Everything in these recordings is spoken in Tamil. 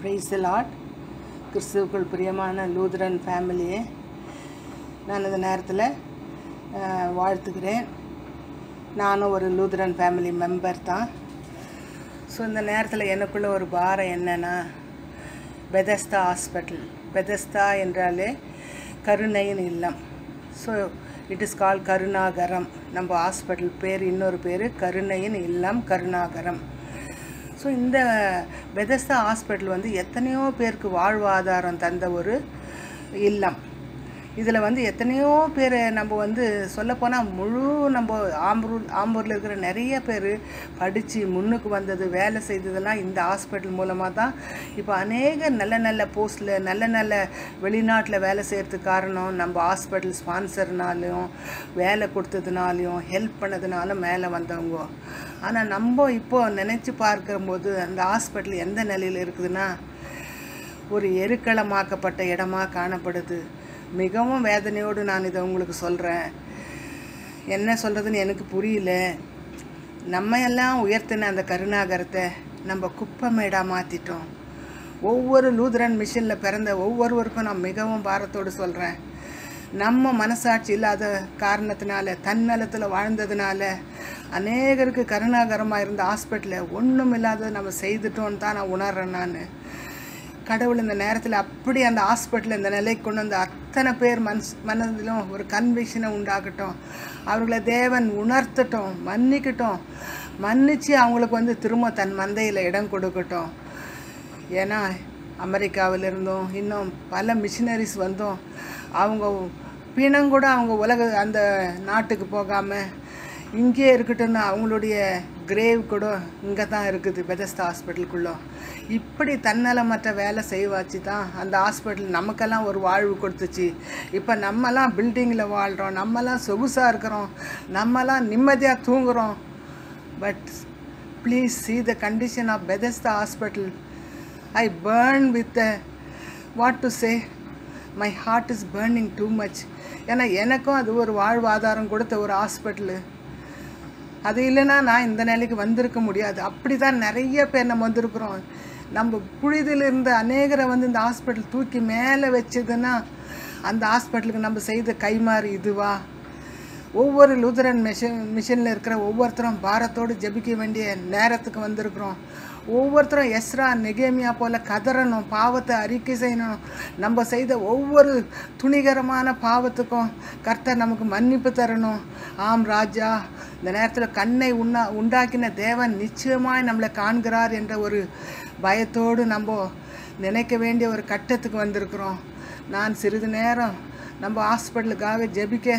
ப்ரைஸ் லாட் கிறிஸ்துவுக்குள் பிரியமான லூதரன் ஃபேமிலியே நான் இந்த நேரத்தில் வாழ்த்துக்கிறேன் நானும் ஒரு லூதரன் ஃபேமிலி மெம்பர் தான். ஸோ இந்த நேரத்தில் எனக்குள்ள ஒரு பாரம் என்னென்னா பெதஸ்தா ஹாஸ்பிட்டல் பெதஸ்தா என்றாலே கருணையின் இல்லம். So it is call Karunakaram. நம்ம ஹாஸ்பிட்டல் பேர் இன்னொரு பேர் கருணையின் இல்லம் கருணாகரம். ஸோ இந்த பெதஸ்தா ஹாஸ்பிட்டல் வந்து எத்தனையோ பேருக்கு வாழ்வாதாரம் தந்த ஒரு இல்லம். இதில் வந்து எத்தனையோ பேர் நம்ம வந்து சொல்லப்போனால் முழு நம்ம ஆம்பூர் ஆம்பூரில் இருக்கிற நிறைய பேர் படித்து முன்னுக்கு வந்தது வேலை செய்ததெல்லாம் இந்த ஹாஸ்பிட்டல் மூலமாக தான். இப்போ அநேக நல்ல நல்ல போஸ்ட்டில் நல்ல நல்ல வெளிநாட்டில் வேலை செய்கிறதுக்கு காரணம் நம்ம ஹாஸ்பிட்டல் ஸ்பான்சர்னாலையும் வேலை கொடுத்ததுனாலையும் ஹெல்ப் பண்ணதுனாலும் மேலே வந்தவங்க. ஆனால் நம்ம இப்போ நினச்சி பார்க்கும்போது அந்த ஹாஸ்பிட்டல் எந்த நிலையில் இருக்குதுன்னா ஒரு எருக்களமாக்கப்பட்ட இடமா காணப்படுது. மிகவும் வேதனையோடு நான் இதை உங்களுக்கு சொல்கிறேன் என்ன சொல்கிறதுன்னு எனக்கு புரியல. நம்ம எல்லாம் உயர்த்தின அந்த கருணாகரத்தை நம்ம குப்பமேடாக மாற்றிட்டோம் ஒவ்வொரு லூதரன் மிஷனில் பிறந்த ஒவ்வொருவருக்கும் நான் மிகவும் பாரத்தோடு சொல்கிறேன் நம்ம மனசாட்சி இல்லாத காரணத்தினால தன்னலத்தில் வாழ்ந்ததுனால அநேகருக்கு கருணாகரமாக இருந்த ஹாஸ்பிட்டலில் ஒன்றும் இல்லாத நம்ம செய்துட்டோன்னு தான் நான் உணர்றேன் நான். கடவுள் இந்த நேரத்தில் அப்படி அந்த ஹாஸ்பிட்டலில் இந்த நிலைக்கு கொண்டு வந்து அத்தனை பேர் மனஸ் மனதிலும் ஒரு கன்விஷனை உண்டாகட்டும். அவர்களை தேவன் உணர்த்தட்டும் மன்னிக்கட்டும். மன்னிச்சு அவங்களுக்கு வந்து திரும்ப தன் மந்தையில் இடம் கொடுக்கட்டும். ஏன்னா அமெரிக்காவில் இருந்தும் இன்னும் பல மிஷினரிஸ் வந்தும் அவங்க பிணங்கூட அவங்க உலக அந்த நாட்டுக்கு போகாமல் இங்கேயே இருக்கட்டும்னு அவங்களுடைய கிரேவ் கூட இங்கே தான் இருக்குது பெதஸ்தா ஹாஸ்பிட்டலுக்குள்ளே இப்படி தன்னலமற்ற வேலை செய்வாச்சு தான் அந்த ஹாஸ்பிட்டல் நமக்கெல்லாம் ஒரு வாழ்வு கொடுத்துச்சு. இப்போ நம்மலாம் பில்டிங்கில் வாழ்கிறோம் நம்மலாம் சொகுசாக இருக்கிறோம் நம்மலாம் நிம்மதியாக தூங்குகிறோம் but please see the condition of Bethesda hospital I burn with what to say my heart is burning too much ஏன்னா எனக்கும் அது ஒரு வாழ்வாதாரம் கொடுத்த ஒரு ஹாஸ்பிட்டலு அது இல்லைன்னா நான் இந்த நிலைக்கு வந்திருக்க முடியாது. அப்படி தான் நிறைய பேர் நம்ம வந்திருக்கிறோம். நம்ம புழுதியில் இருந்த அநேகரை வந்து இந்த ஹாஸ்பிட்டல் தூக்கி மேலே வச்சதுன்னா அந்த ஹாஸ்பிட்டலுக்கு நம்ம செய்த கைமாறு இதுவா? ஒவ்வொரு லூதரன் மிஷன் மிஷனில் இருக்கிற ஒவ்வொருத்தரும் பாரத்தோடு ஜெபிக்க வேண்டிய நேரத்துக்கு வந்திருக்கிறோம். ஒவ்வொருத்தரும் எஸ்ரா நெகேமியா போல கதறணும் பாவத்தை அறிக்கை செய்யணும். நம்ம செய்த ஒவ்வொரு துணிகரமான பாவத்துக்கும் கர்த்தர் நமக்கு மன்னிப்பு தரணும். ஆம் ராஜா. இந்த நேரத்தில் கண்ணை உண்ணா உண்டாக்கின தேவன் நிச்சயமாய் நம்மளை காண்கிறார் என்ற ஒரு பயத்தோடு நம்ம நினைக்க வேண்டிய ஒரு கட்டத்துக்கு வந்திருக்கிறோம். நான் சிறிது நேரம் நம்ம ஹாஸ்பிட்டலுக்காக ஜெபிக்க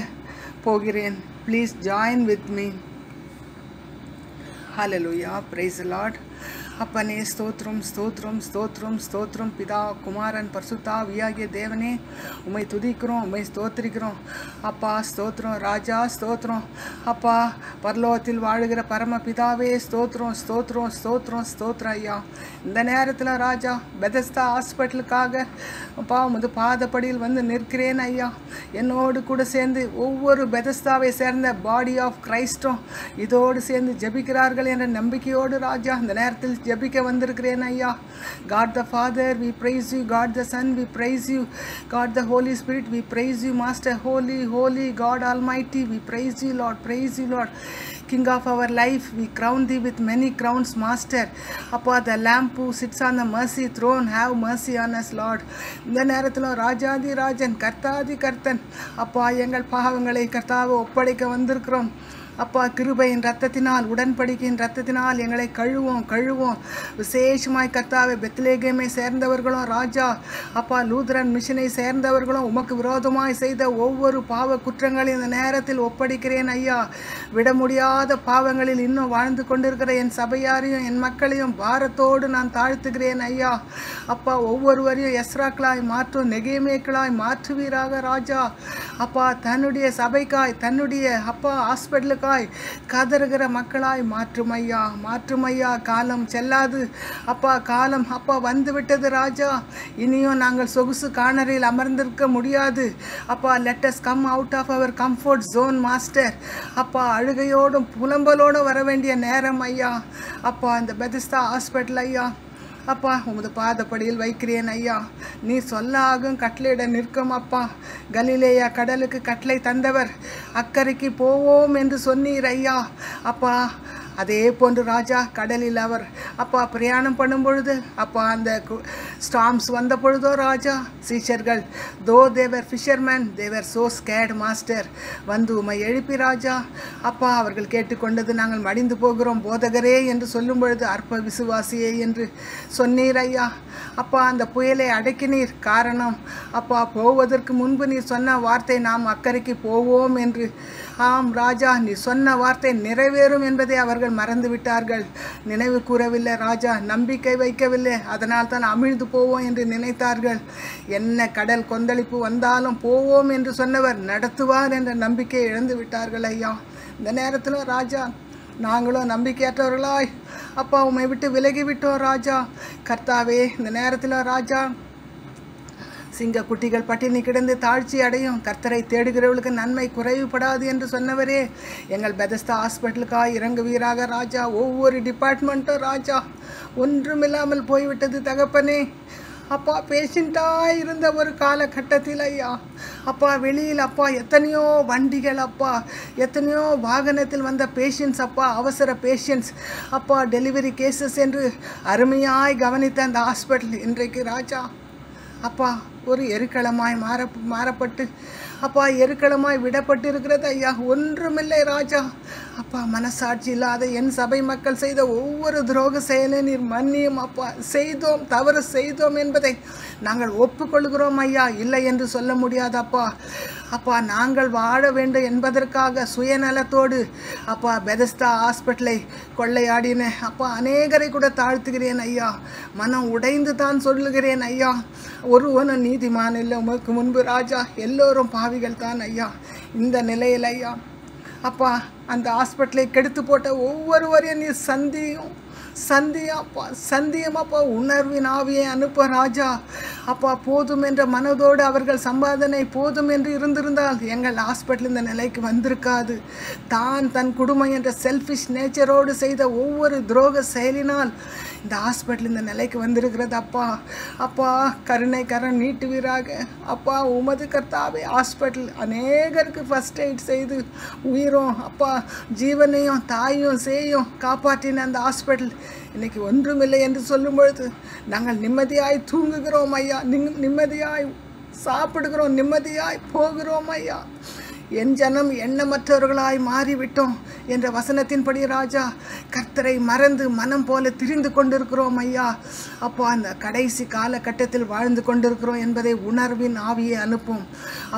போகிறேன். Please join with me hallelujah praise lord அப்பனே ஸ்தோத்ரம் ஸ்தோத்ரம் ஸ்தோத்ரம் ஸ்தோத்ரம். பிதா குமாரன் பர்சுத்தா வியாகிய தேவனே உமை துதிக்கிறோம் உமை ஸ்தோத்திரிக்கிறோம். அப்பா ஸ்தோத்ரம். ராஜா ஸ்தோத்ரம். அப்பா பரலோகத்தில் வாழுகிற பரம பிதாவே ஸ்தோத்ரம் ஸ்தோத்ரம் ஸ்தோத்ரம் ஸ்தோத்ரம் ஐயா. இந்த நேரத்தில் ராஜா பெதஸ்தா ஹாஸ்பிட்டலுக்காக அப்பா உமது பாதப்படியில் வந்து நிற்கிறேன் ஐயா. என்னோடு கூட சேர்ந்து ஒவ்வொரு பெதஸ்தாவை சேர்ந்த பாடி ஆஃப் கிரைஸ்டும் இதோடு சேர்ந்து ஜெபிக்கிறார்கள் என்ற நம்பிக்கையோடு ராஜா இந்த நேரத்தில் ஜெபிக்க வந்திருக்கிறேன் ஐயா. God the Father we praise you God the Son we praise you God the Holy Spirit we praise you master holy holy God almighty we praise you Lord praise you Lord king of our life we crown thee with many crowns, Master. அப்பா the lamb who sits on the mercy throne, have mercy on us, Lord. இந்த நேரத்தில் ராஜாதி ராஜன் கர்த்தாதி கர்த்தன். அப்பா எங்கள் பாவங்களை கர்த்தாவை ஒப்படைக்க வந்திருக்கிறோம். அப்பா கிருபையின் ரத்தத்தினால் உடன்படிக்கையின் ரத்தத்தினால் எங்களை கழுவோம் கழுவோம். விசேஷமாய் கத்தாவை பெத்லேகேமை சேர்ந்தவர்களும் ராஜா அப்பா லூதரன் மிஷனை சேர்ந்தவர்களும் உமக்கு விரோதமாய் செய்த ஒவ்வொரு பாவ குற்றங்களையும் இந்த நேரத்தில் ஒப்படைக்கிறேன் ஐயா. விட முடியாத பாவங்களில் இன்னும் வாழ்ந்து கொண்டிருக்கிற என் சபையாரையும் என் மக்களையும் பாரத்தோடு நான் தாழ்த்துகிறேன் ஐயா. அப்பா ஒவ்வொருவரையும் எஸ்ராக்களாய் மாற்றும் நெகேமேக்களாய் மாற்றுவீராக ராஜா. அப்பா தன்னுடைய சபைக்காய் தன்னுடைய அப்பா ஹாஸ்பிட்டலுக்காய் கதறுகிற மக்களாய் மாற்றும் ஐயா மாற்றும் ஐயா காலம் செல்லாது. அப்பா காலம் அப்பா வந்து விட்டது ராஜா. இனியும் நாங்கள் சொகுசு காணரில் அமர்ந்திருக்க முடியாது. அப்பா let's come out of our comfort zone master அப்பா அழுகையோடும் புலம்பலோடும் வர வேண்டிய நேரம் ஐயா. அப்பா இந்த பெதிஸ்தா ஹாஸ்பிட்டல் ஐயா. அப்பா உமது பாதப்படியில் வைக்கிறேன் ஐயா. நீ சொல்லாகும் கட்டளையிட நிற்கும் அப்பா. கலிலேயா கடலுக்கு கட்டளை தந்தவர். அக்கறைக்கு போவோம் என்று சொன்னீர் ஐயா. அப்பா அதே போன்று ராஜா கடலில் அவர் அப்பா பிரயாணம் பண்ணும் பொழுது அப்பா அந்த ஸ்டாம்ஸ் வந்த பொழுதோ ராஜா சீஷர்கள் though they were fisherman they were so scared master வந்து உமை எழுப்பி ராஜா. அப்பா அவர்கள் கேட்டுக்கொண்டது நாங்கள் மடிந்து போகிறோம் போதகரே என்று சொல்லும் பொழுது அற்ப விசுவாசியே என்று சொன்னீர் ஐயா. அப்பா அந்த புயலை அடக்கினீர் காரணம். அப்பா போவதற்கு முன்பு நீ சொன்ன வார்த்தை நாம் அக்கறைக்கு போவோம் என்று. ஆம் ராஜா நீ சொன்ன வார்த்தை நிறைவேறும் என்பதை அவர்கள் மறந்து விட்டார்கள் நினைவு கூறவில்லை ராஜா நம்பிக்கை வைக்கவில்லை. அதனால் தான் அமிழ்ந்து போவோம் என்று நினைத்தார்கள். என்ன கடல் கொந்தளிப்பு வந்தாலும் போவோம் என்று சொன்னவர் நடத்துவார் என்ற நம்பிக்கையை இழந்து விட்டார்கள் ஐயா. இந்த நேரத்தில் ராஜா நாங்களும் நம்பிக்கையற்றவர்களாய் அப்பா உம்மை விட்டு விலகி விட்டோம் ராஜா. கர்த்தாவே இந்த நேரத்தில் ராஜா சிங்க குட்டிகள் பட்டினி கிடந்து தாழ்ச்சி அடையும். கர்த்தரை தேடுகிறவர்களுக்கு நன்மை குறைவுபடாது என்று சொன்னவரே. எங்கள் பெதஸ்தா ஹாஸ்பிட்டலுக்காக இறங்குவீராக ராஜா. ஒவ்வொரு டிபார்ட்மெண்ட்டும் ராஜா. ஒன்றுமில்லாமல் போய்விட்டது தகப்பனே. அப்பா பேஷண்ட்டாக இருந்த ஒரு காலகட்டத்தில் ஐயா. அப்பா வெளியில் அப்பா எத்தனையோ வண்டிகள் அப்பா எத்தனையோ வாகனத்தில் வந்த பேஷண்ட்ஸ் அப்பா அவசர பேஷண்ட்ஸ் அப்பா டெலிவரி கேசஸ் என்று அருமையாய் கவனித்த அந்த ஹாஸ்பிட்டல் இன்றைக்கு ராஜா. அப்பா ஒரு எருக்களமாய் மாற மாறப்பட்டு அப்பா எருக்களமாய் விடப்பட்டு இருக்கிறது ஐயா. ஒன்றுமில்லை ராஜா. அப்பா மனசாட்சி இல்லாத என் சபை மக்கள் செய்த ஒவ்வொரு துரோக செயலை நீர் மன்னியும் அப்பா. செய்தோம் தவறு செய்தோம் என்பதை நாங்கள் ஒப்புக்கொள்கிறோம் ஐயா. இல்லை என்று சொல்ல முடியாது அப்பா. அப்பா நாங்கள் வாழ வேண்டும் என்பதற்காக சுயநலத்தோடு அப்பா பெதஸ்தா ஹாஸ்பிட்டலை கொள்ளையாடின அப்பா அநேகரை கூட தாழ்த்துகிறேன் ஐயா. மனம் உடைந்து தான் சொல்லுகிறேன் ஐயா. ஒருவனும் நீதிமான் இல்லை. உமக்கு முன்பு ராஜா எல்லோரும் பாவிகள் தான் ஐயா. இந்த நிலையில் ஐயா அப்பா அந்த ஹாஸ்பிட்டலை கெடுத்து போட்ட ஒவ்வொருவரையும் நீ சந்தியும். சந்தியாப்பா சந்தியமாப்பா உணர்வின் ஆவியை அனுப்ப ராஜா. அப்பா போதும் என்ற மனதோடு அவர்கள் சம்பாதனை போதும் என்று இருந்திருந்தால் எங்கள் ஹாஸ்பிட்டல் இந்த நிலைக்கு வந்திருக்காது. தான் தன் குடும்பம் என்ற செல்ஃபிஷ் நேச்சரோடு செய்த ஒவ்வொரு துரோக செயலினால் இந்த ஹாஸ்பிட்டல் இந்த நிலைக்கு வந்திருக்கிறது அப்பா. அப்பா கருணை கரண் நீட்டுவீராக. அப்பா உமது கர்த்தாவே ஹாஸ்பிட்டல் அநேகருக்கு ஃபஸ்ட் எய்ட் செய்து உயிரும். அப்பா ஜீவனையும் தாயும் சேயும் காப்பாற்றின அந்த ஹாஸ்பிட்டல் இன்னைக்கு ஒன்றுமில்லை என்று சொல்லும் பொழுது நாங்கள் நிம்மதியாய் தூங்குகிறோம் ஐயா. நிம்மதியாய் சாப்பிடுகிறோம். நிம்மதியாய் போகிறோம் ஐயா. என் ஜனம் எண்ணமற்றவர்களாய் மாறிவிட்டோம். என்ற வசனத்தின்படி ராஜா கர்த்தரை மறந்து மனம் போல திரிந்து கொண்டிருக்கிறோம் ஐயா. அப்போ அந்த கடைசி காலகட்டத்தில் வாழ்ந்து கொண்டிருக்கிறோம் என்பதை உணர்வின் ஆவியை அனுப்பும்.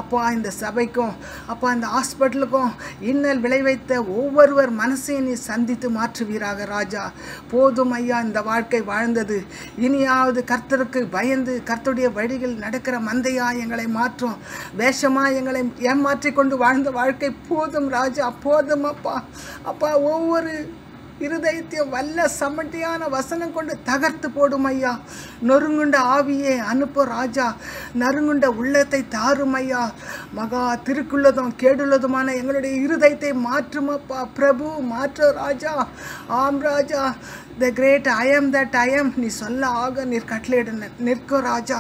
அப்பா இந்த சபைக்கும் அப்பா இந்த ஹாஸ்பிட்டலுக்கும் இன்னல் விளைவைத்த ஒவ்வொருவர் மனசையும் நீ சந்தித்து மாற்றுவீராக ராஜா. போதும் ஐயா இந்த வாழ்க்கை வாழ்ந்தது. இனியாவது கர்த்தருக்கு பயந்து கர்த்தருடைய வழியில் நடக்கிற மந்தையா எங்களை மாற்றும். வேஷமா எங்களை ஏமாற்றி கொண்டு வாழ்ந்த வாழ்க்கை போதும் ராஜா போதும் அப்பா. அப்பா ஒவ்வொரு இருதயத்தையும் வல்ல சமட்டியான வசனம் கொண்டு தகர்த்து போடும் ஐயா. நொறுங்குண்ட ஆவியே அனுப்ப ராஜா. நறுங்குண்ட உள்ளத்தை தாரும் ஐயா. மகா திருக்குள்ளதும் கேடுள்ளதுமான எங்களுடைய இருதயத்தை மாற்றுமப்பா பிரபு மாற்ற ராஜா. ஆம் ராஜா. The great I am that I am நீ சொல்ல ஆக நீர் கட்டளையிட நிற்கும் ராஜா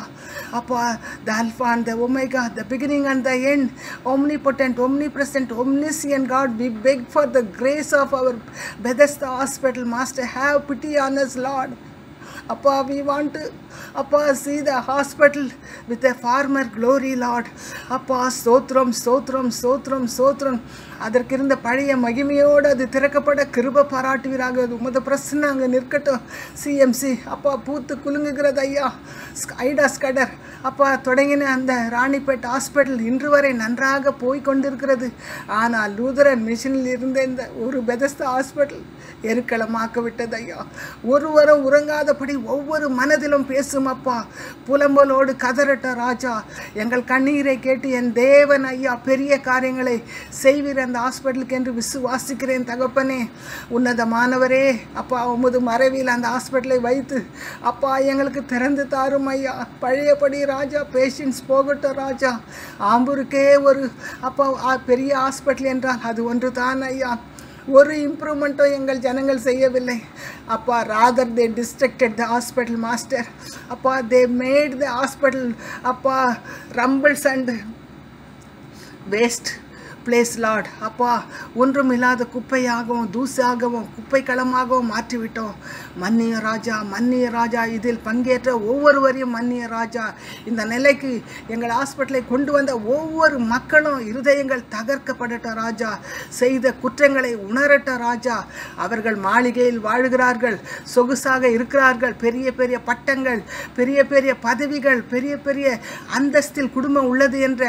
அப்பா the alpha and the omega the beginning and the end omnipotent omnipresent omniscient god we beg for the grace of our bethesda hospital master have pity on us lord அப்பா we want to அப்பா see the hospital with a farmer glory lord. அப்பா சோத்ரம் சோத்ரம் சோத்ரம் சோத்ரம் அதற்கு இருந்த பழைய மகிமையோடு அது திறக்கப்பட கிருப பாராட்டுவீராக. அது உமது பிரச்சனை அங்கே நிற்கட்டும் சிஎம்சி அப்பா பூத்து குலுங்குகிறது ஐயா. ஐடா ஸ்கடர் அப்பா தொடங்கின அந்த ராணிப்பேட் ஹாஸ்பிட்டல் இன்று வரை நன்றாக போய் கொண்டிருக்கிறது. ஆனால் லூதரன் மிஷினில் இருந்த இந்த ஒரு பெதஸ்த ஹாஸ்பிட்டல் எருக்களமாக்க விட்டது ஐயா ஒருவரும் உறங்காதபடி ஒவ்வொரு மனதிலும் பேசும் அப்பா. புலம்பலோடு கதறட்ட ராஜா எங்கள் கண்ணீரை கேட்டு என் தேவன் ஐயா பெரிய காரியங்களை செய்வீர் அந்த ஹாஸ்பிட்டலுக்கு என்று விசுவாசிக்கிறேன் தகப்பனே. உன்னதமானவரே அப்பா உமது மறைவில் அந்த ஹாஸ்பிட்டலை வைத்து அப்பா எங்களுக்கு திறந்து தாரும் ஐயா. பழையபடி ராஜா பேஷண்ட்ஸ் போகட்டும் ராஜா. ஆம்பூருக்கே ஒரு அப்பா ஆ, பெரிய ஹாஸ்பிட்டல் என்றால் அது ஒன்று தான் ஐயா. ஒரு இம்ப்ரூவ்மெண்ட்டும் எங்கள் ஜனங்கள் செய்யவில்லை. அப்பா rather they destructed the hospital master அப்பா தே மேட் த ஹாஸ்பிட்டல் அப்பா rumbles and waste place Lord அப்பா ஒன்றும் இல்லாத குப்பையாகவும் தூசாகவும் குப்பை களமாகவும் மாற்றிவிட்டோம். மன்னிய ராஜா மன்னிய ராஜா இதில் பங்கேற்ற ஒவ்வொருவரையும் மன்னிய ராஜா. இந்த நிலைக்கு எங்கள் ஹாஸ்பிட்டலை கொண்டு வந்த ஒவ்வொரு மக்களும் இருதயங்கள் தகர்க்கப்படட்ட ராஜா. செய்த குற்றங்களை உணரட்ட ராஜா. அவர்கள் மாளிகையில் வாழுகிறார்கள் சொகுசாக இருக்கிறார்கள். பெரிய பெரிய பட்டங்கள் பெரிய பெரிய பதவிகள் பெரிய பெரிய அந்தஸ்தில் குடும்பம் உள்ளது என்ற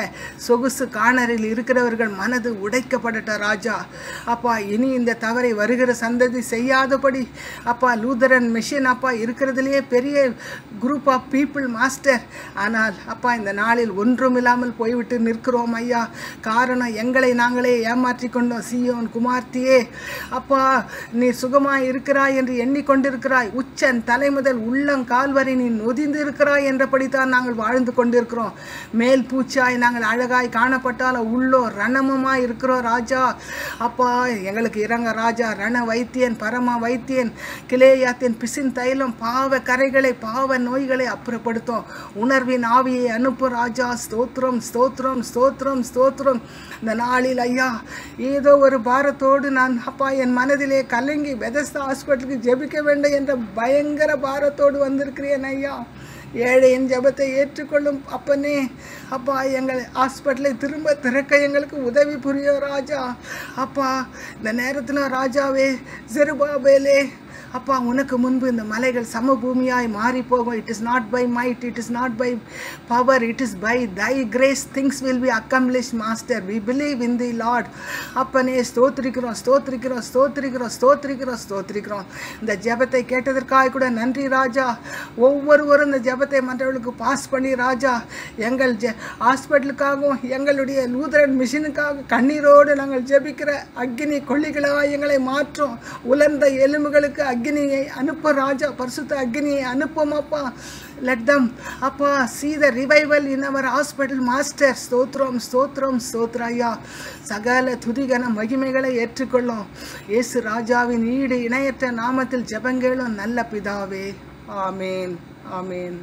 சொகுசு காணரில் இருக்கிறவர்கள் மனது உடைக்கப்படட்ட ராஜா. அப்பா இனி இந்த தவறை வருகிற சந்ததி செய்யாதபடி அப்பா லூதரன் மிஷின் அப்பா இருக்கிறதுலையே பெரிய குரூப் ஆஃப் பீப்புள் மாஸ்டர் ஆனால் அப்பா இந்த நாளில் ஒன்றும் இல்லாமல் போய்விட்டு நிற்கிறோம் ஐயா. காரணம் எங்களை நாங்களே ஏமாற்றி கொண்டோம் சியோன் குமார்த்தியே. அப்பா நீ சுகமாய் இருக்கிறாய் என்று எண்ணிக்கொண்டிருக்கிறாய். உச்சன் தலை முதல் உள்ளம் வரை நீ நொதிந்து இருக்கிறாய் என்றபடித்தான் நாங்கள் வாழ்ந்து கொண்டிருக்கிறோம். மேல் பூச்சாய் நாங்கள் அழகாய் காணப்பட்டாலும் உள்ளோ ரணமுமாய் இருக்கிறோம் ராஜா. அப்பா எங்களுக்கு இறங்க ராஜா ரண வைத்தியன் பரம வைத்தியன் கிளேயாத்தின் பிசின் தைலம் பாவ கரைகளை பாவ நோய்களை அப்புறப்படுத்தும். உணர்வின் ஆவியை அனுப்பு ராஜா. ஸ்தோத்திரம் ஸ்தோத்திரம் ஸ்தோத்திரம் ஸ்தோத்திரம். இந்த நாளில் ஐயா ஏதோ ஒரு பாரத்தோடு நான் அப்பா என் மனதிலே கலங்கி பெதஸ்தா ஹாஸ்பிட்டலுக்கு ஜெபிக்க வேண்டும் என்ற பயங்கர பாரத்தோடு வந்திருக்கிறேன் ஐயா. ஏழையின் ஜெபத்தை ஏற்றுக்கொள்ளும் அப்பனே. அப்பா எங்கள் ஹாஸ்பிட்டலை திரும்ப திறக்க எங்களுக்கு உதவி புரியும் ராஜா. அப்பா இந்த நேரத்தில் ராஜாவே ஜெருபாபேலே அப்பா உனக்கு முன்பு இந்த மலைகள் சமபூமியாய் மாறி போகும் it is not by might it is not by power it is by thy grace things will be accomplish master we believe in the Lord அப்பனே ஸ்தோத்திரிக்கிறோம் ஸ்தோத்திரிக்கிறோம் ஸ்தோத்திரிக்கிறோம் ஸ்தோத்திரிக்கிறோம் ஸ்தோத்திரிக்கிறோம். இந்த ஜெபத்தை கேட்டதற்காக கூட நன்றி ராஜா. ஒவ்வொருவரும் இந்த ஜெபத்தை மற்றவர்களுக்கு பாஸ் பண்ணி ராஜா எங்கள் ஜெ ஹாஸ்பிட்டலுக்காகவும் எங்களுடைய லூதரன் மிஷினுக்காக கண்ணீரோடு நாங்கள் ஜெபிக்கிற அக்னி கொள்ளிகளாக எங்களை மாற்றும். உலர்ந்த எலும்புகளுக்கு அக்னியை அனுப்ப ராஜா பரிசுத்த அக்னியை அனுப்பும் அப்பா லெட் தம் அப்பா see the revival in our hospital master ஸ்தோத்ரம் ஸ்தோத்ரம் ஸ்தோத்ராயா சகல துதிகன மகிமைகளை ஏற்றுக்கொள்ளும். இயேசு ராஜாவின் ஈடு இணையற்ற நாமத்தில் ஜபங்களும் நல்ல பிதாவே. ஆமேன் ஆமேன்.